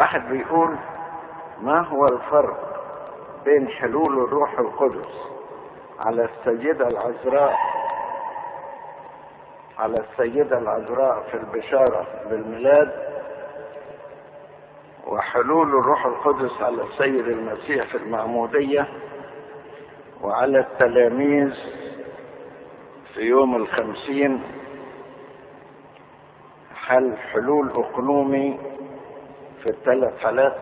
واحد بيقول ما هو الفرق بين حلول الروح القدس على السيدة العذراء على السيدة العذراء في البشارة بالميلاد وحلول الروح القدس على السيد المسيح في المعمودية وعلى التلاميذ في يوم الخمسين هل حلول أقنومي في الثلاث حالات.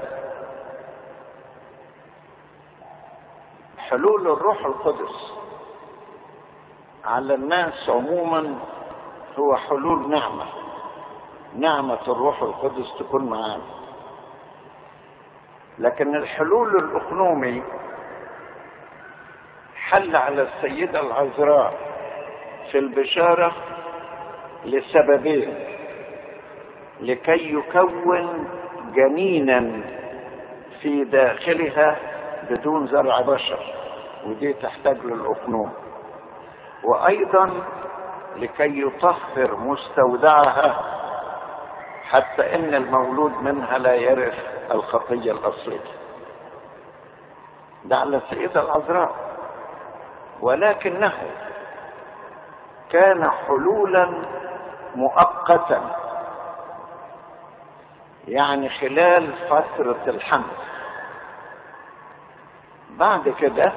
حلول الروح القدس على الناس عموما هو حلول نعمة. نعمة الروح القدس تكون معانا. لكن الحلول الأقنومي حل على السيدة العذراء في البشارة لسببين. لكي يكون جنينا في داخلها بدون زرع بشر ودي تحتاج للأقنوم. وأيضا لكي يطهر مستودعها حتى إن المولود منها لا يرث الخطية الأصلية ده على السيدة العذراء ولكنه كان حلولا مؤقتا. يعني خلال فترة الحمل. بعد كده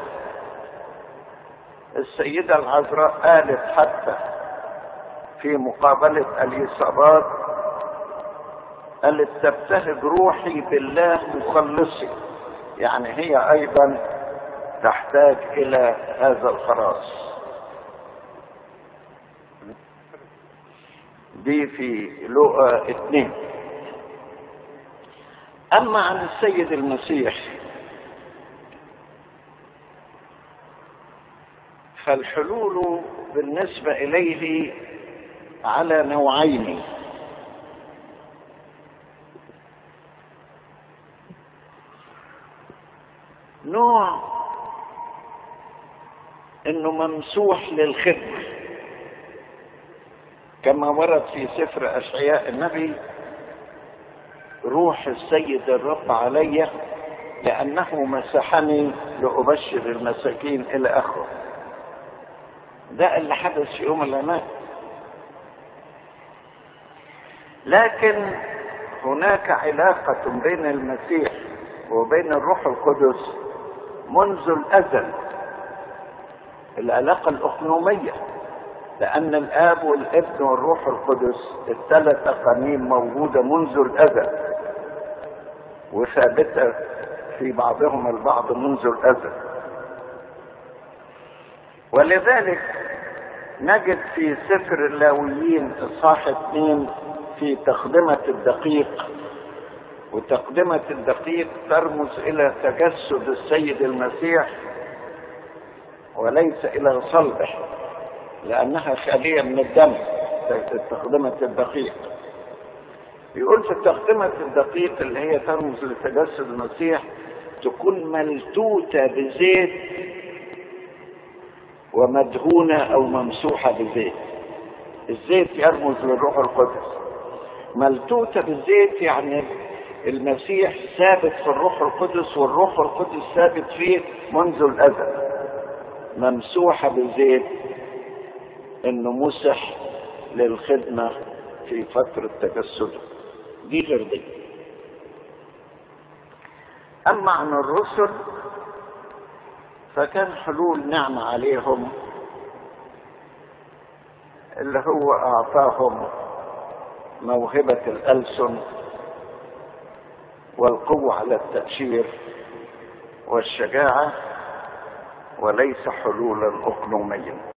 السيدة العذراء قالت حتى في مقابلة اليصابات قالت تبتهج روحي بالله مخلصي يعني هي أيضا تحتاج إلى هذا الخلاص. دي في لقا اثنين. أما عن السيد المسيح. فالحلول بالنسبة إليه على نوعين. نوع إنه ممسوح للخدمة. كما ورد في سفر أشعياء النبي روح السيد الرب علي لأنه مسحني لأبشر المساكين إلى آخره. ده اللي حدث في يوم العناد لكن هناك علاقة بين المسيح وبين الروح القدس منذ الأزل. العلاقة الأقنومية لأن الآب والابن والروح القدس الثلاث اقانيم موجودة منذ الأزل. وثابتة في بعضهم البعض منذ الأزل. ولذلك نجد في سفر اللاويين اصحاح اثنين في تقدمة الدقيق وتقدمة الدقيق ترمز إلى تجسد السيد المسيح وليس إلى صلبه لأنها خالية من الدم تقدمة الدقيق. يقول في تقدمة الدقيق اللي هي ترمز لتجسد المسيح تكون ملتوتة بزيت ومدهونة أو ممسوحة بزيت. الزيت يرمز للروح القدس. ملتوتة بالزيت يعني المسيح ثابت في الروح القدس والروح القدس ثابت فيه منذ الأزل. ممسوحة بزيت إنه مسح للخدمة في فترة تجسده. دي أما عن الرسل فكان حلول نعمة عليهم اللي هو أعطاهم موهبة الألسن والقوة على التأشير والشجاعة وليس حلولا أقنوميا.